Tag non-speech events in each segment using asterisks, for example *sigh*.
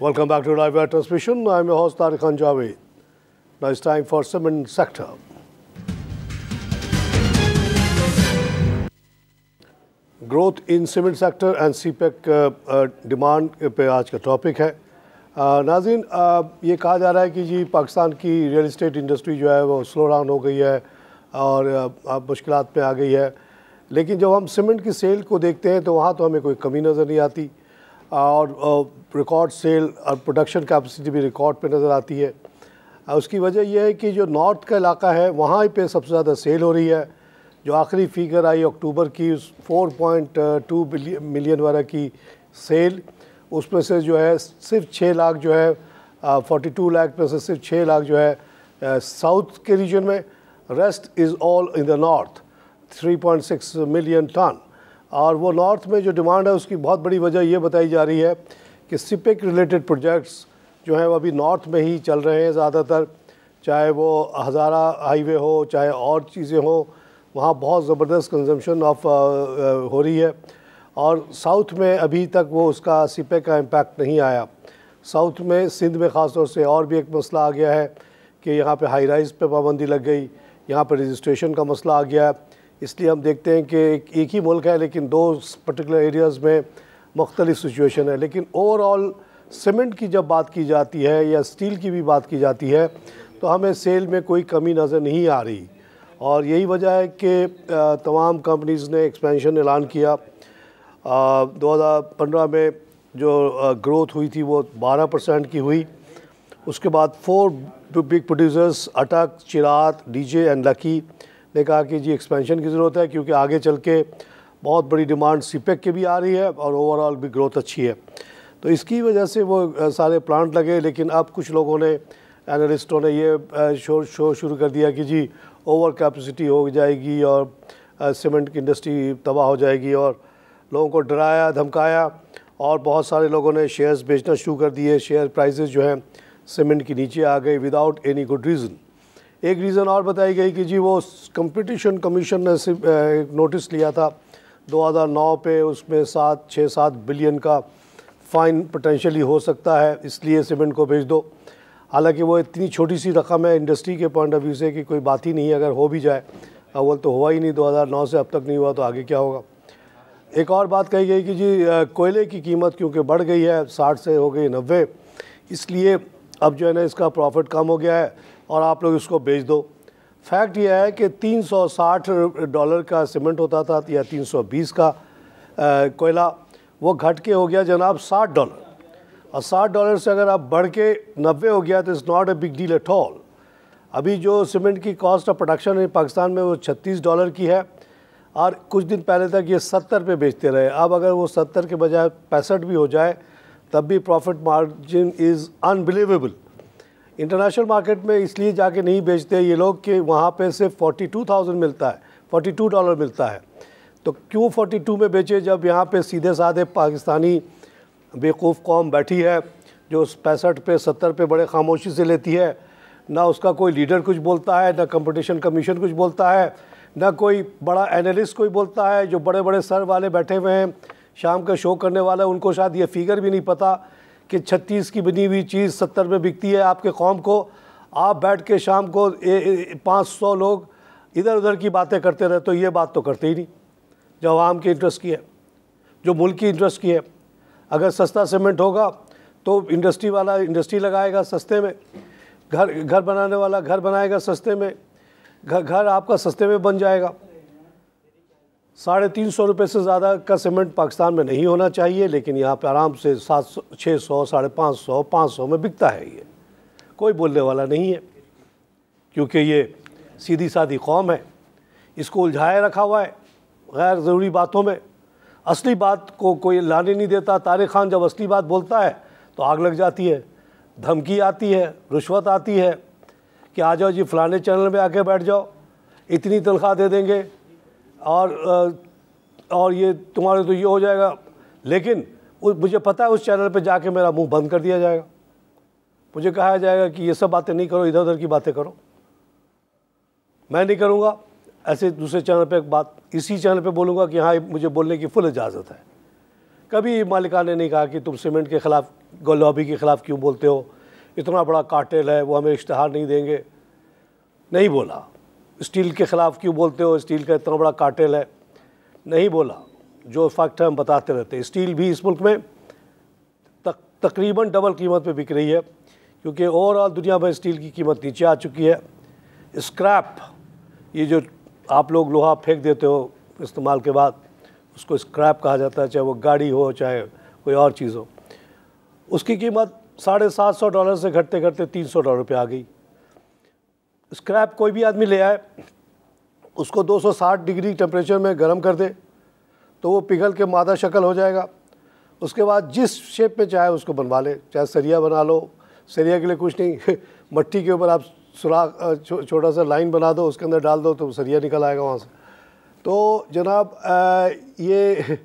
Welcome back to Live Air Transmission. I'm your host Tariq Khan Javed. Now it's time for cement sector. Growth in cement sector and CPEC demand पे आज का topic है uh, नाजिन uh, ये कहा जा रहा है कि जी पाकिस्तान की रियल इस्टेट इंडस्ट्री जो है वो स्लो डाउन हो गई है और uh, मुश्किल में आ गई है लेकिन जब हम सीमेंट की सेल को देखते हैं तो वहाँ तो हमें कोई कमी नज़र नहीं आती और रिकॉर्ड सेल और प्रोडक्शन कैपेसिटी भी रिकॉर्ड पे नज़र आती है। उसकी वजह यह है कि जो नॉर्थ का इलाका है, वहाँ पे सबसे ज़्यादा सेल हो रही है। जो आखिरी फिगर आई अक्टूबर की पॉइंट टू मिलियन वाला की सेल उसमें से जो है सिर्फ़ छः लाख जो है फोर्टी टू लाख में से सिर्फ़ छः लाख जो है साउथ के रीजन में। Rest is all in the north 3.6 million ton और वो नॉर्थ में जो डिमांड है, उसकी बहुत बड़ी वजह ये बताई जा रही है कि सिपेक रिलेटेड प्रोजेक्ट्स जो हैं, वो अभी नॉर्थ में ही चल रहे हैं ज़्यादातर। चाहे वो हज़ारा हाईवे हो, चाहे और चीज़ें हो, वहाँ बहुत ज़बरदस्त कंजम्पशन ऑफ़ हो रही है। और साउथ में अभी तक वो उसका सिपेक का इम्पैक्ट नहीं आया। साउथ में, सिंध में ख़ास से और भी एक मसला आ गया है कि यहाँ पे हाई राइज पे पाबंदी लग गई, यहाँ पे रजिस्ट्रेशन का मसला आ गया इसलिए हम देखते हैं कि एक ही मुल्क है, लेकिन दो पर्टिकुलर एरियाज़ में मुख्तलिफ़ सिचुएशन है। लेकिन ओवरऑल सीमेंट की जब बात की जाती है या स्टील की भी बात की जाती है तो हमें सेल में कोई कमी नज़र नहीं आ रही। और यही वजह है कि तमाम कंपनीज़ ने एक्सपेंशन ऐलान किया। दो हज़ार पंद्रह में जो ग्रोथ हुई थी वो बारह परसेंट की हुई। उसके बाद फोर बिग प्रोड्यूसर्स अटक चिरात डीजे एंड लकी ने कहा कि जी एक्सपेंशन की ज़रूरत है, क्योंकि आगे चल के बहुत बड़ी डिमांड सीपेक के भी आ रही है और ओवरऑल भी ग्रोथ अच्छी है। तो इसकी वजह से वो सारे प्लांट लगे, लेकिन अब कुछ लोगों ने एनालिस्टों ने ये शोर शो शुरू कर दिया कि जी ओवर कैपेसिटी हो जाएगी और सीमेंट की इंडस्ट्री तबाह हो जाएगी और लोगों को डराया, धमकाया और बहुत सारे लोगों ने शेयर्स बेचना शुरू कर दिए। शेयर प्राइसेस जो हैं सीमेंट के नीचे आ गए विदाउट एनी गुड रीज़न एक रीज़न और बताई गई कि जी वो कंपटीशन कमीशन ने एक नोटिस लिया था 2009 पे उसमें सात, छः, सात बिलियन का फ़ाइन पोटेंशली हो सकता है, इसलिए सीमेंट को भेज दो। हालाँकि वो इतनी छोटी सी रकम है इंडस्ट्री के पॉइंट ऑफ़ व्यू से कि कोई बात ही नहीं अगर हो भी जाए। अव्वल तो हुआ ही नहीं 2009 से, अब तक नहीं हुआ तो आगे क्या होगा। एक और बात कही गई कि जी कोयले की कीमत क्योंकि बढ़ गई है, साठ से हो गई नब्बे, इसलिए अब जो है ना इसका प्रॉफिट कम हो गया है। और आप लोग इसको बेच दो। फैक्ट यह है कि 360 डॉलर का सीमेंट होता था या 320 का कोयला, वो घट के हो गया जनाब 60 डॉलर। और 60 डॉलर से अगर आप बढ़ के 90 हो गया तो it's not a big deal at all अभी जो सीमेंट की कॉस्ट ऑफ़ प्रोडक्शन है पाकिस्तान में वो 36 डॉलर की है और कुछ दिन पहले तक ये 70 पे बेचते रहे। अब अगर वो 70 के बजाय पैंसठ भी हो जाए, तब भी profit margin is unbelievable international market में इसलिए जाके नहीं बेचते ये लोग कि वहाँ पे सिर्फ़ फोर्टी टू थाउज़ेंड मिलता है फोर्टी टू डॉलर मिलता है। तो क्यों फोर्टी टू में बेचे जब यहाँ पे सीधे साधे पाकिस्तानी बेवकूफ़ कौम बैठी है, जो पैंसठ पे, सत्तर पे बड़े खामोशी से लेती है? ना उसका कोई लीडर कुछ बोलता है, ना कंपटीशन कमीशन कुछ बोलता है, ना कोई बड़ा एनालिस्ट कोई बोलता है, जो बड़े बड़े सर वाले बैठे हुए हैं, शाम का शो करने वाला, उनको शायद ये फिगर भी नहीं पता कि छत्तीस की बनी हुई चीज़ सत्तर में बिकती है आपके कौम को। आप बैठ के शाम को पाँच सौ लोग इधर उधर की बातें करते रहे तो ये बात तो करते ही नहीं। जो आवाम के इंटरेस्ट की है, जो मुल्क की इंटरेस्ट की है, अगर सस्ता सीमेंट होगा तो इंडस्ट्री वाला इंडस्ट्री लगाएगा सस्ते में, घर घर बनाने वाला घर बनाएगा सस्ते में, घर घर आपका सस्ते में बन जाएगा। साढ़े तीन सौ रुपये से ज़्यादा का सीमेंट पाकिस्तान में नहीं होना चाहिए, लेकिन यहाँ पे आराम से सात सौ छः सौ, साढ़े पाँच सौ पाँच सौ में बिकता है ये। कोई बोलने वाला नहीं है, क्योंकि ये सीधी सादी कौम है। इसको उलझाए रखा हुआ है, गैर ज़रूरी बातों में। असली बात को कोई लाने नहीं देता। तारिक खान जब असली बात बोलता है तो आग लग जाती है, धमकी आती है, रिश्वत आती है कि आ जाओ जी, फलाने चैनल में आके बैठ जाओ, इतनी तनख्वाह दे देंगे। और और ये तुम्हारे तो ये हो जाएगा। लेकिन मुझे पता है उस चैनल पे जाके मेरा मुँह बंद कर दिया जाएगा। मुझे कहा जाएगा कि ये सब बातें नहीं करो इधर उधर की बातें करो। मैं नहीं करूँगा। ऐसे दूसरे चैनल पे एक बात, इसी चैनल पे बोलूँगा कि हाँ मुझे बोलने की फुल इजाज़त है। कभी मालिका ने नहीं कहा कि तुम सीमेंट के ख़िलाफ़, लॉबी के ख़िलाफ़ क्यों बोलते हो? इतना बड़ा कार्टेल है, वो हमें इश्तहार नहीं देंगे। नहीं बोला। स्टील के ख़िलाफ़ क्यों बोलते हो? स्टील का इतना बड़ा कार्टेल है। नहीं बोला। जो फैक्ट है हम बताते रहते हैं। स्टील भी इस मुल्क में तक, तकरीबन डबल कीमत पे बिक रही है क्योंकि ओवरऑल दुनिया में स्टील की कीमत नीचे आ चुकी है। स्क्रैप ये जो आप लोग लोहा फेंक देते हो इस्तेमाल के बाद उसको स्क्रैप कहा जाता है चाहे वो गाड़ी हो चाहे कोई और चीज़ हो। उसकी कीमत साढ़े सात सौ डॉलर से घटते घटते तीन सौ डॉलर पे आ गई। स्क्रैप कोई भी आदमी ले आए उसको 260 डिग्री टेम्परेचर में गर्म कर दे तो वो पिघल के मादा शक्ल हो जाएगा। उसके बाद जिस शेप में चाहे उसको बनवा ले चाहे सरिया बना लो सरिया के लिए कुछ नहीं *laughs* मट्टी के ऊपर आप सुराख छोटा सा लाइन बना दो उसके अंदर डाल दो तो सरिया निकल आएगा वहाँ से। तो जनाब ये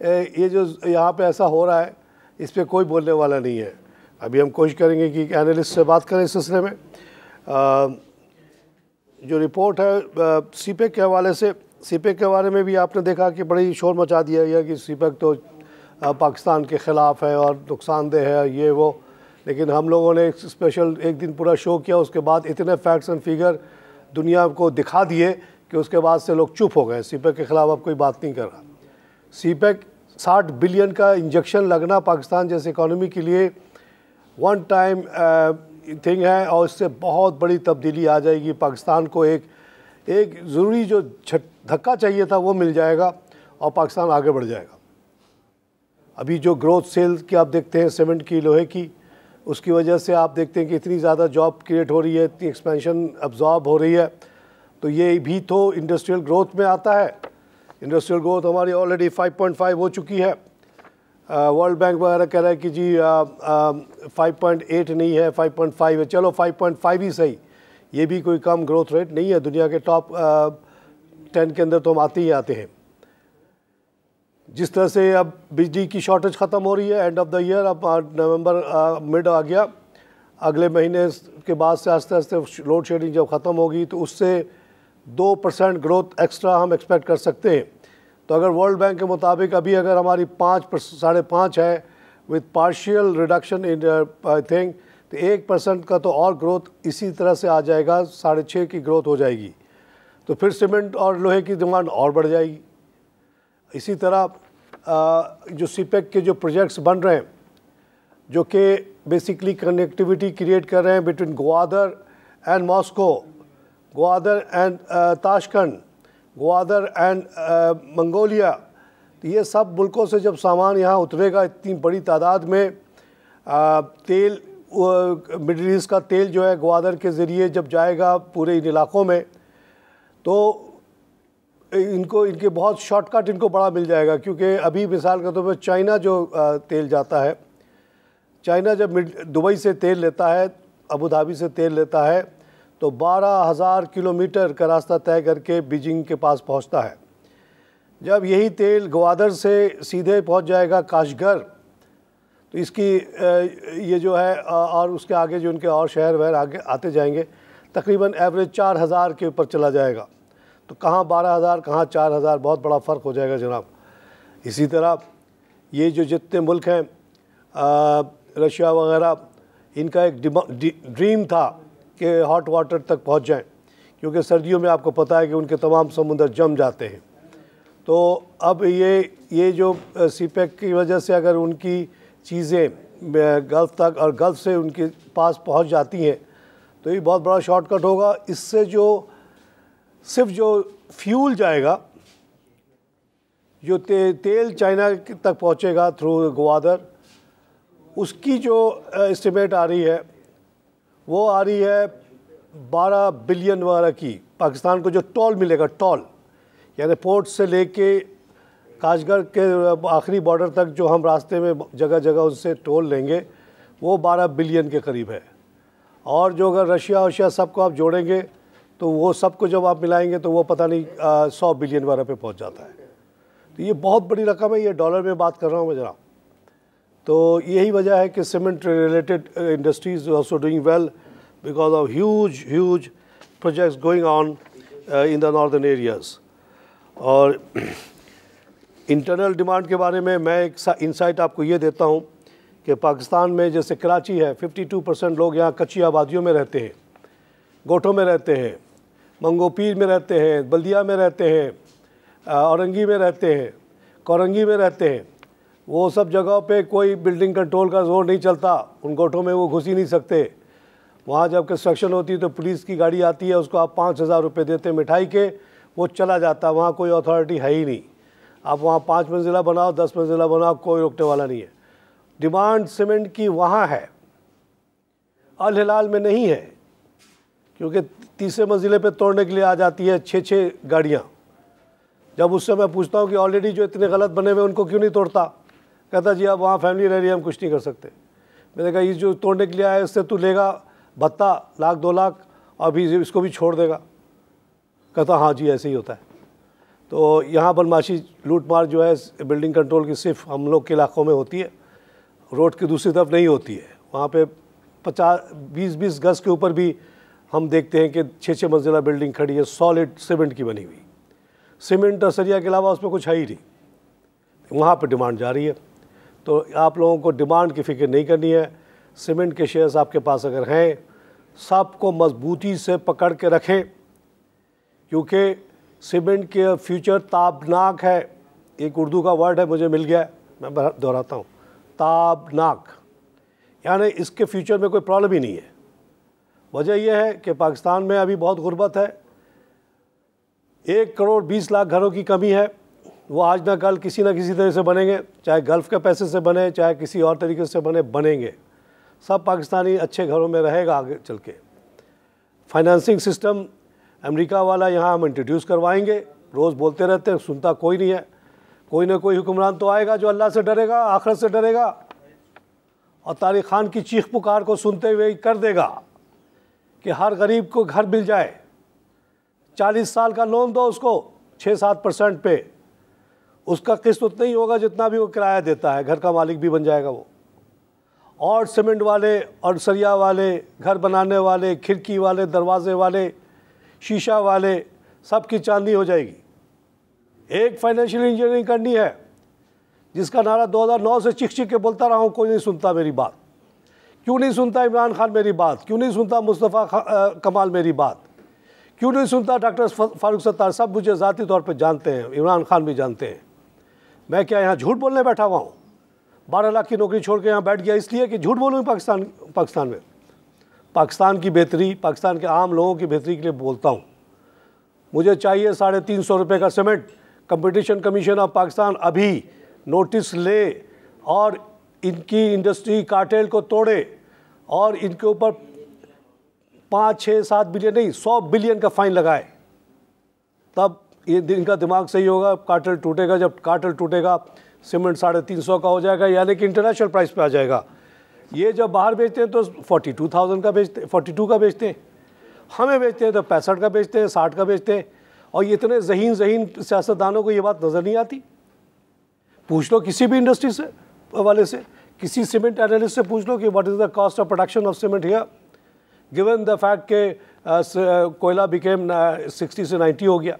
ये जो यहाँ पे ऐसा हो रहा है इस पर कोई बोलने वाला नहीं है। अभी हम कोशिश करेंगे कि एनालिस्ट से बात करें इस सिलसिले में। आ, जो रिपोर्ट है सी के हवाले से सी के बारे में भी आपने देखा कि बड़ी शोर मचा दिया गया कि सी तो पाकिस्तान के ख़िलाफ़ है और नुकसानदेह है, ये, वो। लेकिन हम लोगों ने एक स्पेशल एक दिन पूरा शो किया, उसके बाद इतने फैक्ट्स एंड फिगर दुनिया को दिखा दिए कि उसके बाद से लोग चुप हो गए। सी के ख़िलाफ़ अब कोई बात नहीं कर रहा। सी पैक साठ बिलियन का इंजेक्शन लगना पाकिस्तान जैसे इकॉनमी के लिए वन टाइम थिंग है और इससे बहुत बड़ी तब्दीली आ जाएगी। पाकिस्तान को एक एक ज़रूरी जो धक्का चाहिए था वो मिल जाएगा और पाकिस्तान आगे बढ़ जाएगा। अभी जो ग्रोथ सेल की आप देखते हैं सीमेंट की, लोहे की, उसकी वजह से आप देखते हैं कि इतनी ज़्यादा जॉब क्रिएट हो रही है, इतनी एक्सपेंशन अब्जॉर्ब हो रही है। तो ये भी तो इंडस्ट्रियल ग्रोथ में आता है। इंडस्ट्रियल ग्रोथ हमारी ऑलरेडी 5.5 हो चुकी है। वर्ल्ड बैंक वगैरह कह रहा है कि जी फाइव पॉइंट एट नहीं है 5.5 है। चलो 5.5 ही सही। ये भी कोई कम ग्रोथ रेट नहीं है। दुनिया के टॉप टेन के अंदर तो हम आते ही आते हैं। जिस तरह से अब बिजली की शॉर्टेज ख़त्म हो रही है एंड ऑफ़ द ईयर अब नवंबर मिड आ गया। अगले महीने के बाद से आस्ते आस्ते लोड शेडिंग जब ख़त्म होगी तो उससे दो परसेंट ग्रोथ एक्स्ट्रा हम एक्सपेक्ट कर सकते हैं। तो अगर वर्ल्ड बैंक के मुताबिक अभी अगर हमारी पाँच साढ़े पाँच है with partial reduction in I think तो एक परसेंट का तो और ग्रोथ इसी तरह से आ जाएगा, साढ़े छः की ग्रोथ हो जाएगी। तो फिर सीमेंट और लोहे की डिमांड और बढ़ जाएगी। इसी तरह जो सीपेक के जो प्रोजेक्ट्स बन रहे हैं, जो कि बेसिकली कनेक्टिविटी क्रिएट कर रहे हैं between Gwadar and Moscow Gwadar and Tashkent Gwadar and Mongolia. तो ये सब मुल्कों से जब सामान यहाँ उतरेगा इतनी बड़ी तादाद में आ, तेल मिडल ईस्ट का तेल जो है ग्वादर के ज़रिए जब जाएगा पूरे इन इलाकों में तो इनको इनके बहुत शॉर्टकट इनको बड़ा मिल जाएगा क्योंकि अभी मिसाल के तौर पर चाइना जो तेल जाता है चाइना जब दुबई से तेल लेता है अबू धाबी से तेल लेता है तो बारह हज़ार किलोमीटर का रास्ता तय करके बीजिंग के पास पहुँचता है। जब यही तेल ग्वादर से सीधे पहुँच जाएगा काशगर तो इसकी ये जो है और उसके आगे जो उनके और शहर वहर आगे आते जाएँगे, तकरीबन एवरेज चार हज़ार के ऊपर चला जाएगा। तो कहाँ बारह हज़ार, कहाँ चार हज़ार, बहुत बड़ा फ़र्क हो जाएगा जनाब। इसी तरह ये जो जितने मुल्क हैं रशिया वगैरह, इनका एक ड्रीम था कि हॉट वाटर तक पहुँच जाएँ क्योंकि सर्दियों में आपको पता है कि उनके तमाम समुंदर जम जाते हैं। तो अब ये ये जो सी की वजह से अगर उनकी चीज़ें गल्फ़ तक और गल्फ़ से उनके पास पहुँच जाती हैं तो ये बहुत बड़ा शॉर्टकट होगा। इससे जो सिर्फ़ जो फ्यूल जाएगा जो ते, तेल चाइना तक पहुंचेगा थ्रू ग्वादर उसकी जो इस्टीमेट आ रही है वो आ रही है 12 बिलियन वगैरह की, पाकिस्तान को जो टॉल मिलेगा, टॉल, यानी पोर्ट से लेके काशगर के आखिरी बॉर्डर तक जो हम रास्ते में जगह जगह उससे टोल लेंगे, वो 12 बिलियन के करीब है। और जो अगर रशिया वशिया सबको आप जोड़ेंगे तो वो सबको जब आप मिलाएँगे तो वो पता नहीं सौ बिलियन वगैरह पे पहुँच जाता है। तो ये बहुत बड़ी रकम है, ये डॉलर में बात कर रहा हूँ मैं जरा। तो यही वजह है कि cement related industries also doing well because of huge huge projects going on in the northern areas और इंटरनल डिमांड के बारे में मैं एक इंसाइट आपको ये देता हूँ कि पाकिस्तान में जैसे कराची है 52 परसेंट लोग यहाँ कच्ची आबादियों में रहते हैं, गोठों में रहते हैं, मंगोपीर में रहते हैं, बल्दिया में रहते हैं औरंगी में रहते हैं, कोरंगी में रहते हैं। वो सब जगहों पे कोई बिल्डिंग कंट्रोल का ज़ोर नहीं चलता। उन गोठों में वो घुस ही नहीं सकते। वहाँ जब कंस्ट्रक्शन होती है तो पुलिस की गाड़ी आती है, उसको आप पाँच हज़ार रुपये देते मिठाई के, वो चला जाता। है वहाँ कोई अथॉरिटी है ही नहीं। आप वहाँ पाँच मंजिला बनाओ, दस मंजिला बनाओ, कोई रोकने वाला नहीं है। डिमांड सीमेंट की वहाँ है। अल हिलाल में नहीं है, क्योंकि तीसरे मंजिले पे तोड़ने के लिए आ जाती है छः छः गाड़ियाँ। जब उससे मैं पूछता हूँ कि ऑलरेडी जो इतने गलत बने हुए उनको क्यों नहीं तोड़ता? कहता, जी अब वहाँ फैमिली रह रही है, हम कुछ नहीं कर सकते। मैंने कहा ये जो तोड़ने के लिए आया इससे तू लेगा भत्ता, लाख, दो लाख, और अभी इसको भी छोड़ देगा। कहता हाँ जी, ऐसे ही होता है। तो यहाँ बदमाशी लूट मार जो है बिल्डिंग कंट्रोल की सिर्फ़ हम लोग के इलाकों में होती है। रोड की दूसरी तरफ़ नहीं होती है। वहाँ पे पचास, बीस बीस गज के ऊपर भी हम देखते हैं कि छः छः मंजिला बिल्डिंग खड़ी है सॉलिड सीमेंट की बनी हुई। सीमेंट और सरिया के अलावा उसमें कुछ है ही नहीं। वहाँ पर डिमांड जा रही है। तो आप लोगों को डिमांड की फ़िक्र नहीं करनी है। सीमेंट के शेयर्स आपके पास अगर हैं, सबको मजबूती से पकड़ के रखें, क्योंकि सीमेंट के फ्यूचर ताबनाक है। एक उर्दू का वर्ड है, मुझे मिल गया मैं दोहराता हूँ। ताबनाक। यानी इसके फ्यूचर में कोई प्रॉब्लम ही नहीं है। वजह यह है कि पाकिस्तान में अभी बहुत गुर्बत है। एक करोड़ बीस लाख घरों की कमी है। वो आज ना कल किसी ना किसी तरह से बनेंगे, चाहे गल्फ़ के पैसे से बने, चाहे किसी और तरीके से बने, बनेंगे। सब पाकिस्तानी अच्छे घरों में रहेगा आगे चल के। फाइनेंसिंग सिस्टम अमेरिका वाला यहाँ हम इंट्रोड्यूस करवाएँगे। रोज़ बोलते रहते हैं, सुनता कोई नहीं है। कोई ना कोई हुक्मरान तो आएगा जो अल्लाह से डरेगा, आखिरत से डरेगा। और तारिक खान की चीख पुकार को सुनते हुए कर देगा कि हर गरीब को घर मिल जाए। चालीस साल का लोन दो उसको, छः सात परसेंट पे। उसका किस्त उतना ही होगा जितना भी वो किराया देता है। घर का मालिक भी बन जाएगा वो। और सीमेंट वाले, और सरिया वाले, घर बनाने वाले, खिड़की वाले, दरवाजे वाले, शीशा वाले, सबकी चांदी हो जाएगी। एक फाइनेंशियल इंजीनियरिंग करनी है, जिसका नारा 2009 से चिक चिक के बोलता रहा हूँ, कोई नहीं सुनता मेरी बात। क्यों नहीं सुनता इमरान खान मेरी बात? क्यों नहीं सुनता मुस्तफ़ा कमाल मेरी बात? क्यों नहीं सुनता डॉक्टर फारूक सत्तार? सब मुझे ज़ाती तौर पर जानते हैं, इमरान खान भी जानते हैं। मैं क्या यहाँ झूठ बोलने बैठा हुआ हूँ? बारह लाख की नौकरी छोड़ के यहाँ बैठ गया इसलिए कि झूठ बोलूँ पाकिस्तान पाकिस्तान में? पाकिस्तान की बेहतरी, पाकिस्तान के आम लोगों की बेहतरी के लिए बोलता हूँ। मुझे चाहिए साढ़े तीन सौ रुपये का cement. Competition commission of Pakistan अभी नोटिस ले और इनकी इंडस्ट्री कार्टेल को तोड़े और इनके ऊपर पाँच छः सात बिलियन नहीं, सौ बिलियन का फाइन लगाए। तब ये इनका दिमाग सही होगा कार्टल टूटेगा, जब कार्टल टूटेगा, सीमेंट साढ़े तीन सौ का हो जाएगा, यानी कि इंटरनेशनल प्राइस पे आ जाएगा। ये जब बाहर बेचते हैं तो फोर्टी टू थाउज़ेंड का बेचते फोर्टी टू का बेचते हैं। हमें बेचते हैं तो पैंसठ का बेचते हैं, साठ का बेचते हैं। और इतने जहीन जहीन सियासतदानों को ये बात नज़र नहीं आती। पूछ लो किसी भी इंडस्ट्री से, वाले से, किसी सीमेंट एनालिस्ट से पूछ लो कि what is the cost of production of cement here given the fact के कोयला बिकेम सिक्सटी से नाइन्टी हो गया।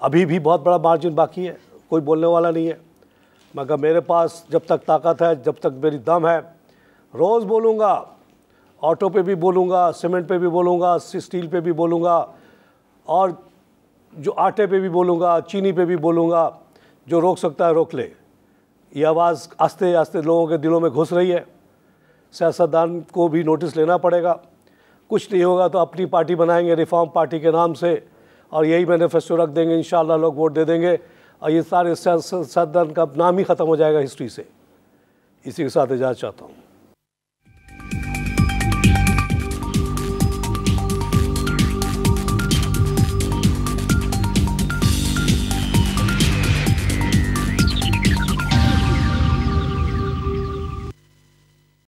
अभी भी बहुत बड़ा मार्जिन बाकी है, कोई बोलने वाला नहीं है। मगर मेरे पास जब तक ताकत है, जब तक मेरी दम है, रोज़ बोलूँगा ऑटो पे भी बोलूँगा सीमेंट पे भी बोलूँगा स्टील पे भी बोलूँगा, और जो आटे पे भी बोलूँगा, चीनी पे भी बोलूँगा, जो रोक सकता है रोक ले। ये आवाज़ आस्ते आस्ते लोगों के दिलों में घुस रही है। सियासतदान को भी नोटिस लेना पड़ेगा। कुछ नहीं होगा तो अपनी पार्टी बनाएँगे रिफॉर्म पार्टी के नाम से। और यही मैनिफेस्टो रख देंगे इन लोग वोट दे देंगे। और ये सारे सदन का नाम ही ख़त्म हो जाएगा हिस्ट्री से। इसी के साथ इजाज़ चाहता हूँ।